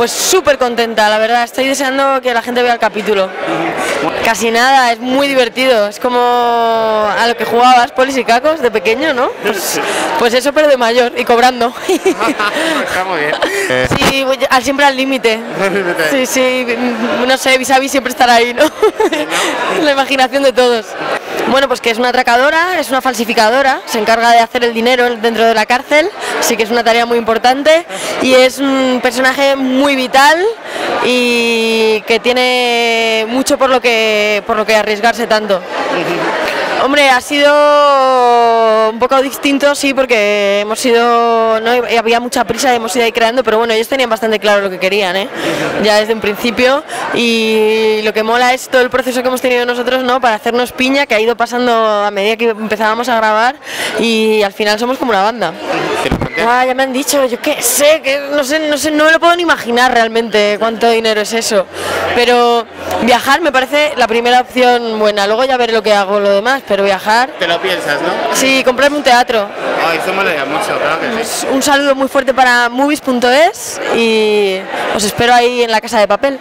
Pues súper contenta, la verdad. Estoy deseando que la gente vea el capítulo. Casi nada, es muy divertido. Es como a lo que jugabas, polis y cacos, de pequeño, ¿no? Pues, pues eso, pero de mayor y cobrando. Está muy bien. Sí, siempre al límite. Sí, sí, no sé, vis a vis siempre estar ahí, ¿no? La imaginación de todos. Bueno, pues que es una atracadora, es una falsificadora, se encarga de hacer el dinero dentro de la cárcel, sí que es una tarea muy importante y es un personaje muy vital y que tiene mucho por lo que, por lo que arriesgarse tanto. Hombre, ha sido poco distinto, sí, porque hemos ido, ¿no? Había mucha prisa hemos ido ahí creando, pero bueno, ellos tenían bastante claro lo que querían, ¿eh? ya desde un principio. Y lo que mola es todo el proceso que hemos tenido nosotros, ¿no? Para hacernos piña, que ha ido pasando a medida que empezábamos a grabar y al final somos como una banda. Ah, ya me han dicho, yo qué sé, que no sé, no sé, no me lo puedo ni imaginar realmente cuánto dinero es eso. Pero viajar me parece la primera opción buena. Luego ya veré lo que hago lo demás, pero viajar. Te lo piensas, ¿no? Sí, comprarme un teatro. Ay, eso molaría mucho, claro que sí. Un saludo muy fuerte para movies.es y os espero ahí en la casa de papel.